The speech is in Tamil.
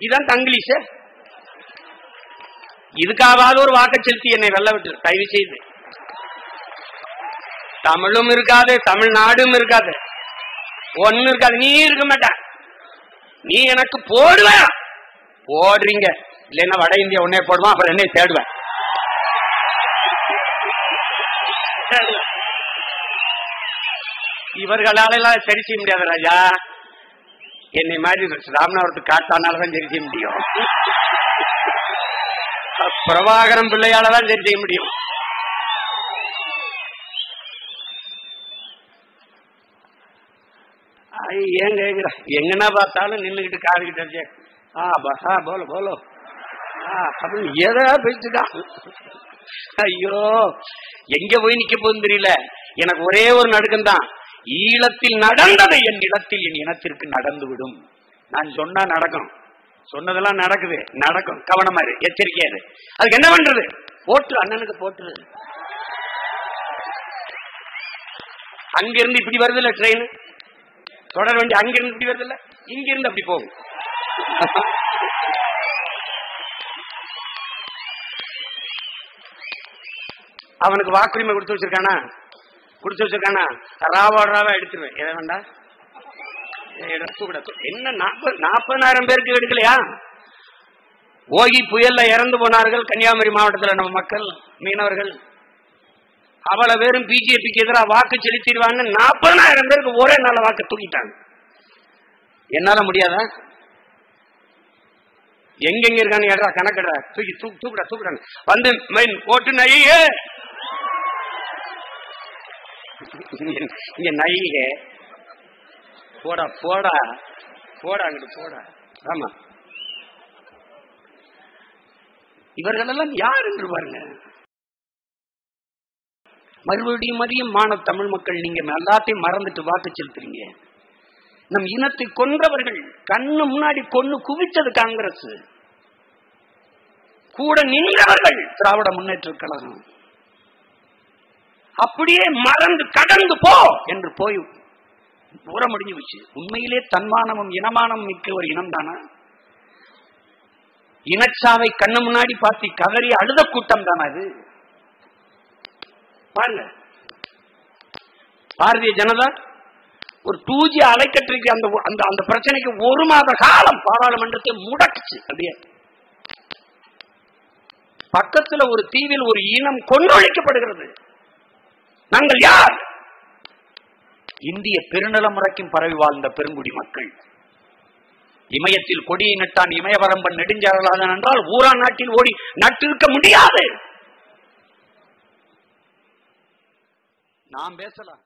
இதான் தங்கிலீஷ. இதுக்காவது ஒரு வாக்க செலுத்தி என்னை வெல்ல விட்டு தயவு செய்து. தமிழும் இருக்காது தமிழ்நாடும் இருக்காது. ஒன்னு இருக்காது. நீ இருக்க மாட்டேன். நீ எனக்கு போடுவ. போடுறீங்க. இல்லைன்னா வட இந்தியா உன்னே போடுவான் அப்புறம் என்னை தேடுவேன். இவர்களால எல்லாம் சரி செய்ய முடியாது ராஜா. என்னை மாதிரி ராமநாதத்துக்கு காட்டானாலதான் சரி செய்ய முடியும். பிரபாகரம் பிள்ளையால தான் சரி செய்ய முடியும். ஐ, ஏன் கேக்குற எங்கன்னா பார்த்தாலும் நின்னுகிட்டு காதுகிட்ட இருக்கே. ஆ பஹா போல போலோ. ஆ, அப்படின்னு எதா பேச்சுக்கான் ஐயோ எங்க போய் நிக்க போகுதுன்னு தெரியல. எனக்கு ஒரே ஒரு நடுக்கம் தான் ஈழத்தில் நடந்தது என் இடத்தில் என் இனத்திற்கு நடந்து விடும் நான் சொன்னா நடக்கும். சொன்னதெல்லாம் நடக்குது. நடக்கும். கவனமா இரு. எச்சரிக்கையா இரு. அதுக்கு என்ன பண்றது? போட்டு அண்ணனுக்கு போட்டுரு அங்கிருந்து இப்படி வருது இல்ல ட்ரெயின் தொடர் வண்டி அங்கிருந்து இப்படி வருது இல்ல இங்கிருந்து அப்படி போகும். அவனுக்கு வாக்குரிமை கொடுத்து வச்சிருக்கானா? குடிச்சு வச்சிருக்கானா? ராவா ராவா எடுத்துருவேன். எதை வேண்டா? எடுத்துக்கூடாது என்ன நாற்பது நாற்பதாயிரம் பேருக்கு எடுக்கலையா? ஓகி புயல்ல இறந்து போனார்கள். கன்னியாகுமரி மாவட்டத்தில் நம்ம மக்கள் மீனவர்கள். அவ்வளவு பேரும் பிஜேபிக்கு எதிராக வாக்கு செலுத்திடுவாங்க நாற்பதாயிரம் பேருக்கு ஒரே நாள் வாக்கு தூக்கிட்டாங்க. என்னால முடியாதா? எங்கெங்க இருக்கான்னு கணக்கிட தூக்கி தூக்கு தூக்குடா தூக்குறாங்க வந்து மெயின் ஓட்டு நையே இங்க நையே போடா போடா. போடா அங்கிட்டு போடா. ஆமா. இவர்களெல்லாம் யார் என்று பாருங்க. மறுபடியும் மதியம் மான தமிழ் மக்கள் நீங்க எல்லாத்தையும் மறந்துட்டு வாக்கு செலுத்துறீங்க. நம் இனத்தை கொன்றவர்கள் கண்ணு முன்னாடி கொன்னு குவிச்சது காங்கிரஸ். கூட நின்றவர்கள் திராவிட முன்னேற்ற கழகம். அப்படியே மறந்து கடந்து போ என்று போய் ஊற முடிஞ்சு வச்சு உண்மையிலே தன்மானமும் இனமானம் மிக்க ஒரு இனம் தானா இனச்சாவை கண்ணு முன்னாடி பார்த்து கதறி அழுத கூட்டம் தானா அது பாருங்க. பாரதிய ஜனதா ஒரு தூஜி ஜி அந்த அந்த அந்த பிரச்சனைக்கு ஒரு மாத காலம் பாராளுமன்றத்தை முடக்குச்சு அப்படியே. பக்கத்துல ஒரு தீவில் ஒரு இனம் கொன்றொழிக்கப்படுகிறது. நாங்கள் யார்? இந்திய பெருநிலமுறைக்கும் பரவி வாழ்ந்த பெருங்குடி மக்கள். இமயத்தில் கொடியை நட்டான் இமயவரம்பன் நெடுஞ்சாரலாதன் என்றால் ஊரா நாட்டில் ஓடி நட்டிருக்க முடியாது. நாம் பேசலாம்.